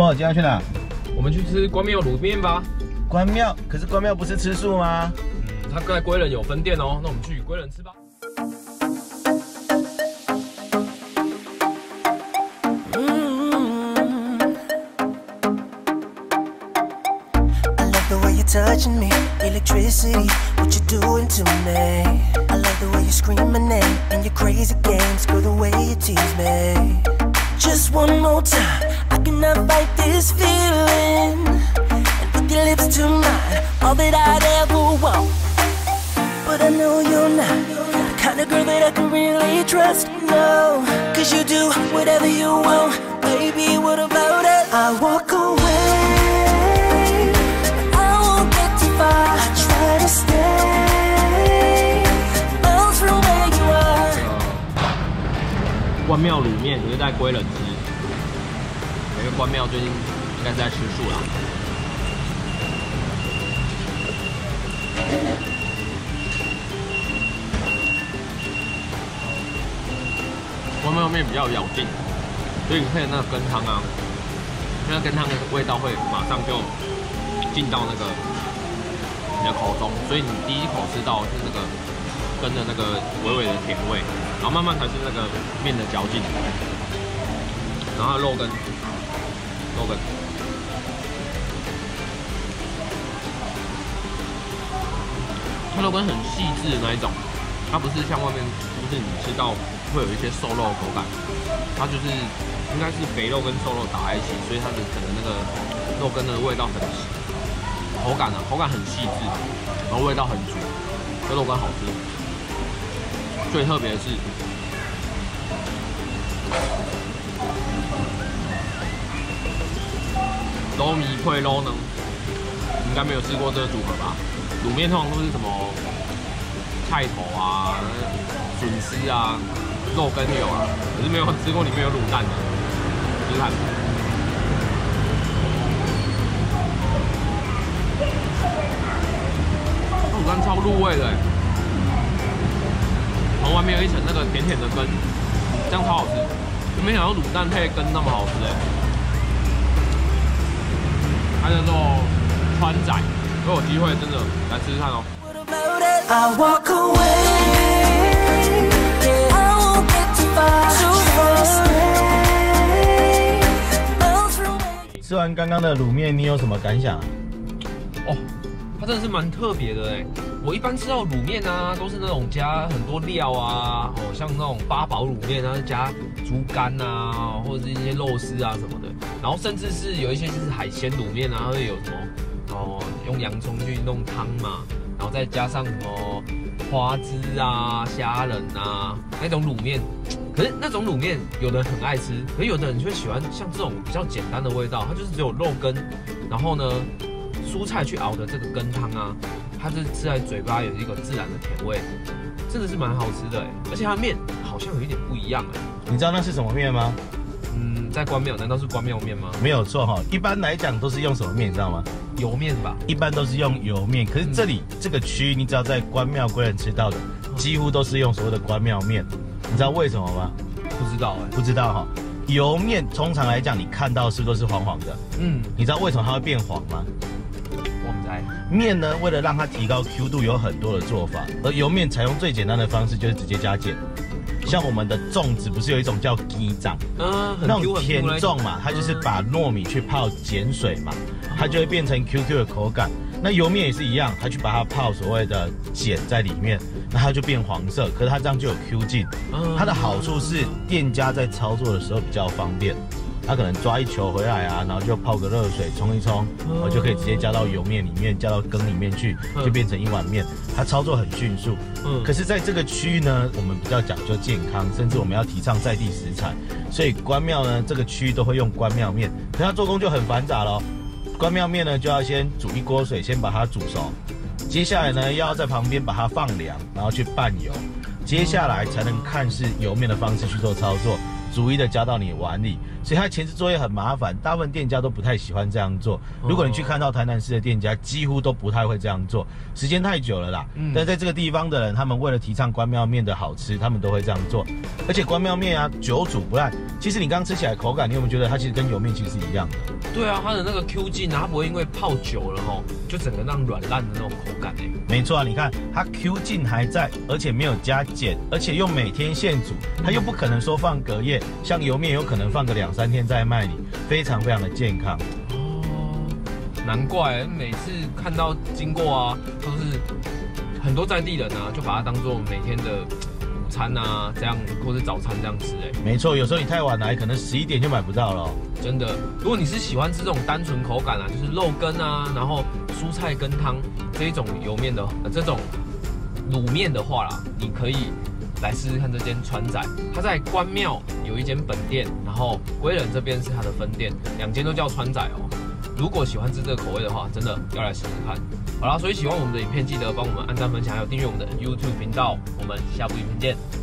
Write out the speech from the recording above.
波，今天要去哪？我们去吃关庙卤面吧。关庙？可是关庙不是吃素吗？嗯，他在归仁有分店哦，那我们去归仁吃吧。touching me, electricity, what you doing to me? I love the way you scream my name and your crazy games, girl, the way you tease me. Just one more time, I cannot fight this feeling. And put your lips to mine, all that I'd ever want. But I know you're not the kind of girl that I can really trust. No, cause you do whatever you want. Baby, what about it? I walk away. 关庙卤面也是在归仁吃， 为关庙最近应该在吃素啦。关庙面比较有咬劲，所以配那个羹汤啊，那个羹汤的味道会马上就进到那个你的口中，所以你第一口吃到是那个羹的那个微微的甜味。然后慢慢才是那个面的嚼劲，然后肉根，肉根，它肉根很细致的那一种，它不是像外面，就是你吃到会有一些瘦肉的口感，它就是应该是肥肉跟瘦肉打在一起，所以它的可能那个肉根的味道很口感啊，口感很细致，然后味道很足，这肉干好吃。最特别的是，糯米配肉呢，应该没有试过这个组合吧？卤面通常都是什么菜头啊、笋丝啊、肉羹有啊，可是没有吃过里面有卤蛋的。试试看，卤蛋超入味的。然后外面有一层那个甜甜的根，这样超好吃。没想到卤蛋配根那么好吃哎！它叫做川仔，如果有机会真的来试试看哦。吃完刚刚的卤面，你有什么感想？哦，它真的是蛮特别的哎。我一般吃到卤面啊，都是那种加很多料啊，哦，像那种八宝卤面啊，加猪肝啊，或者是一些肉丝啊什么的。然后甚至是有一些就是海鲜卤面啊，会有什么哦，用洋葱去弄汤嘛，然后再加上什么花枝啊、虾仁啊那种卤面。可是那种卤面，有的人很爱吃，可是有的人却喜欢像这种比较简单的味道，它就是只有肉羹，然后呢，蔬菜去熬的这个羹汤啊。它是吃在嘴巴有一个自然的甜味，真的是蛮好吃的哎，而且它面好像有一点不一样哎。你知道那是什么面吗？嗯，在关庙，难道是关庙面吗？没有错哈，一般来讲都是用什么面，你知道吗？油面吧，一般都是用油面。可是这里这个区，你只要在关庙归人吃到的，几乎都是用所谓的关庙面。你知道为什么吗？不知道哎，不知道哈。油面通常来讲，你看到是不是都是黄黄的？嗯，你知道为什么它会变黄吗？面呢，为了让它提高 Q 度，有很多的做法。而油面采用最简单的方式，就是直接加碱。像我们的粽子，不是有一种叫鸡掌，嗯，那种甜粽嘛，它就是把糯米去泡碱水嘛，它就会变成 QQ 的口感。那油面也是一样，它去把它泡所谓的碱在里面，那它就变黄色。可是它这样就有 Q 劲。它的好处是店家在操作的时候比较方便。他可能抓一球回来啊，然后就泡个热水冲一冲，我就可以直接加到油面里面，加到羹里面去，就变成一碗面。它操作很迅速。嗯。可是在这个区域呢，我们比较讲究健康，甚至我们要提倡在地食材，所以关庙呢这个区域都会用关庙面。可它做工就很繁杂咯。关庙面呢就要先煮一锅水，先把它煮熟，接下来呢要在旁边把它放凉，然后去拌油，接下来才能看是油面的方式去做操作。逐一的加到你碗里，所以它前置作业很麻烦，大部分店家都不太喜欢这样做。如果你去看到台南市的店家，几乎都不太会这样做，时间太久了啦。嗯但在这个地方的人，他们为了提倡关庙面的好吃，他们都会这样做。而且关庙面啊，久煮不烂。其实你刚吃起来口感，你有没有觉得它其实跟油面其实是一样的？对啊，它的那个 Q 劲啊，它不会因为泡久了吼，就整个那软烂的那种口感哎。没错啊，你看它 Q 劲还在，而且没有加碱，而且又每天现煮，它又不可能说放隔夜，像油面有可能放个两三天再卖你，非常非常的健康。哦，难怪每次看到经过啊，都是很多在地人啊，就把它当做每天的午。餐啊，这样或是早餐这样吃，哎，没错，有时候你太晚来，可能十一点就买不到了。真的，如果你是喜欢吃这种单纯口感啊，就是肉羹啊，然后蔬菜羹汤这一种油面的这种卤面的话啦，你可以来试试看这间川仔，它在关庙有一间本店，然后归仁这边是它的分店，两间都叫川仔哦。如果喜欢吃这个口味的话，真的要来试试看。好啦，所以喜欢我们的影片，记得帮我们按赞、分享，还有订阅我们的 YouTube 频道。我们下部影片见。